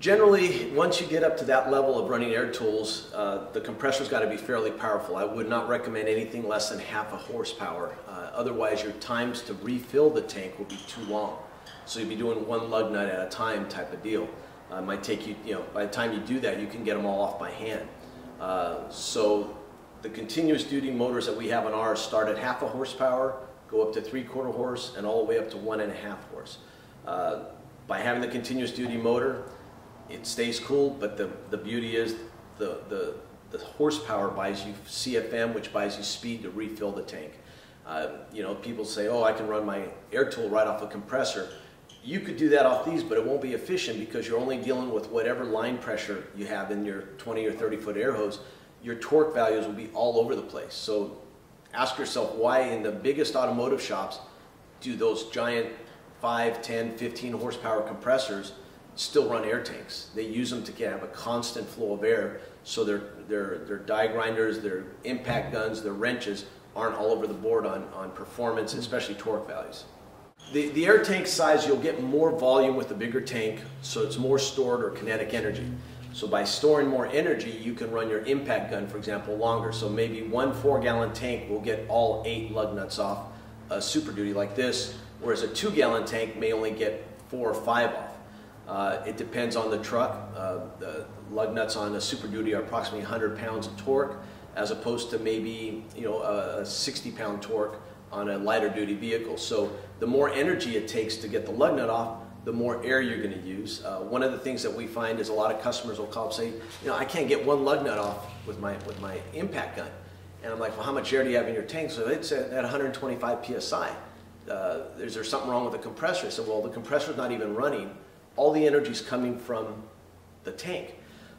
Generally, once you get up to that level of running air tools, uh, the compressor's got to be fairly powerful. I would not recommend anything less than half a horsepower. Uh, otherwise, your times to refill the tank will be too long. So you'd be doing one lug nut at a time type of deal. Uh, might take you, you know, by the time you do that, you can get them all off by hand. Uh, so the continuous duty motors that we have on ours start at half a horsepower, go up to three quarter horse, and all the way up to one and a half horse. Uh, by having the continuous duty motor, it stays cool, but the, the beauty is the, the, the horsepower buys you CFM, which buys you speed to refill the tank. Uh, you know, people say, oh, I can run my air tool right off a compressor. You could do that off these, but it won't be efficient because you're only dealing with whatever line pressure you have in your 20 or 30 foot air hose. Your torque values will be all over the place. So ask yourself why in the biggest automotive shops do those giant 5, 10, 15 horsepower compressors still run air tanks. They use them to have a constant flow of air so their, their, their die grinders, their impact guns, their wrenches aren't all over the board on, on performance, especially torque values. The, the air tank size, you'll get more volume with the bigger tank, so it's more stored or kinetic energy. So by storing more energy, you can run your impact gun, for example, longer. So maybe one four gallon tank will get all eight lug nuts off a Super Duty like this, whereas a two gallon tank may only get four or five off. Uh, it depends on the truck. Uh, the lug nuts on a Super Duty are approximately 100 pounds of torque, as opposed to maybe you know a 60 pound torque on a lighter duty vehicle. So the more energy it takes to get the lug nut off, the more air you're going to use. Uh, one of the things that we find is a lot of customers will call and say, you know, I can't get one lug nut off with my with my impact gun. And I'm like, well, how much air do you have in your tank? So it's at, at 125 psi. Uh, is there something wrong with the compressor? I said, well, the compressor's not even running all the energy is coming from the tank.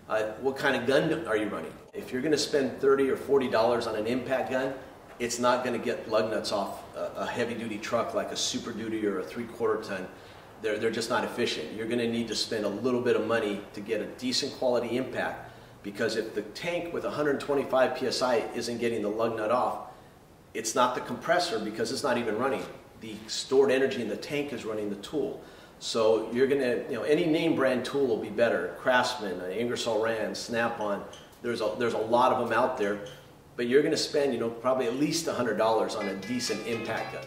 Uh, what kind of gun are you running? If you're going to spend 30 or 40 dollars on an impact gun, it's not going to get lug nuts off a, heavy duty truck like a super duty or a three quarter ton. They're, they're just not efficient. You're going to need to spend a little bit of money to get a decent quality impact because if the tank with 125 psi isn't getting the lug nut off, it's not the compressor because it's not even running. The stored energy in the tank is running the tool. So you're going to, you know, any name brand tool will be better. Craftsman, Ingersoll Rand, Snap-on. There's a, there's a lot of them out there. But you're going to spend, you know, probably at least $100 on a decent impact gun.